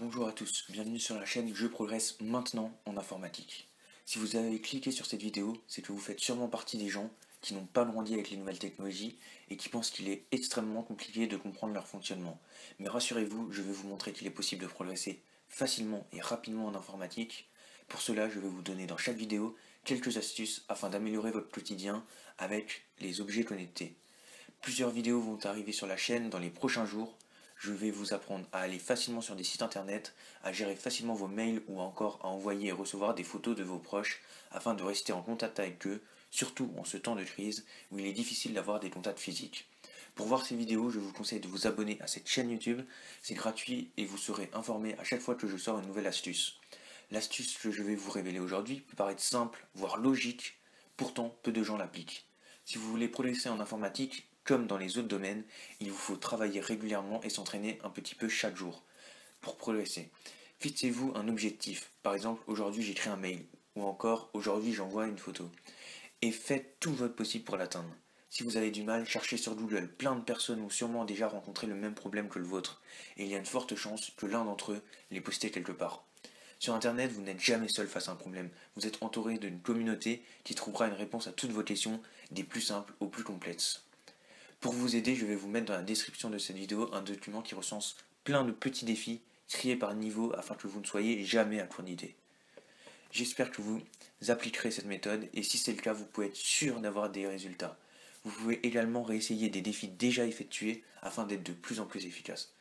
Bonjour à tous, bienvenue sur la chaîne Je progresse maintenant en informatique. Si vous avez cliqué sur cette vidéo, c'est que vous faites sûrement partie des gens qui n'ont pas grandi avec les nouvelles technologies et qui pensent qu'il est extrêmement compliqué de comprendre leur fonctionnement. Mais rassurez-vous, je vais vous montrer qu'il est possible de progresser facilement et rapidement en informatique. Pour cela, je vais vous donner dans chaque vidéo quelques astuces afin d'améliorer votre quotidien avec les objets connectés. Plusieurs vidéos vont arriver sur la chaîne dans les prochains jours je vais vous apprendre à aller facilement sur des sites internet, à gérer facilement vos mails ou encore à envoyer et recevoir des photos de vos proches afin de rester en contact avec eux, surtout en ce temps de crise où il est difficile d'avoir des contacts physiques. Pour voir ces vidéos, je vous conseille de vous abonner à cette chaîne YouTube, c'est gratuit et vous serez informé à chaque fois que je sors une nouvelle astuce. L'astuce que je vais vous révéler aujourd'hui peut paraître simple, voire logique, pourtant peu de gens l'appliquent. Si vous voulez progresser en informatique, comme dans les autres domaines, il vous faut travailler régulièrement et s'entraîner un petit peu chaque jour pour progresser. Fixez-vous un objectif. Par exemple, aujourd'hui j'écris un mail ou encore aujourd'hui j'envoie une photo. Et faites tout votre possible pour l'atteindre. Si vous avez du mal, cherchez sur Google. Plein de personnes ont sûrement déjà rencontré le même problème que le vôtre. Et il y a une forte chance que l'un d'entre eux l'ait posté quelque part. Sur Internet, vous n'êtes jamais seul face à un problème. Vous êtes entouré d'une communauté qui trouvera une réponse à toutes vos questions, des plus simples aux plus complexes. Pour vous aider, je vais vous mettre dans la description de cette vidéo un document qui recense plein de petits défis triés par niveau afin que vous ne soyez jamais à court d'idées. J'espère que vous appliquerez cette méthode et si c'est le cas, vous pouvez être sûr d'avoir des résultats. Vous pouvez également réessayer des défis déjà effectués afin d'être de plus en plus efficace.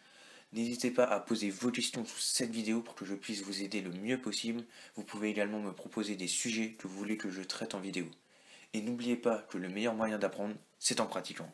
N'hésitez pas à poser vos questions sous cette vidéo pour que je puisse vous aider le mieux possible. Vous pouvez également me proposer des sujets que vous voulez que je traite en vidéo. Et n'oubliez pas que le meilleur moyen d'apprendre, c'est en pratiquant.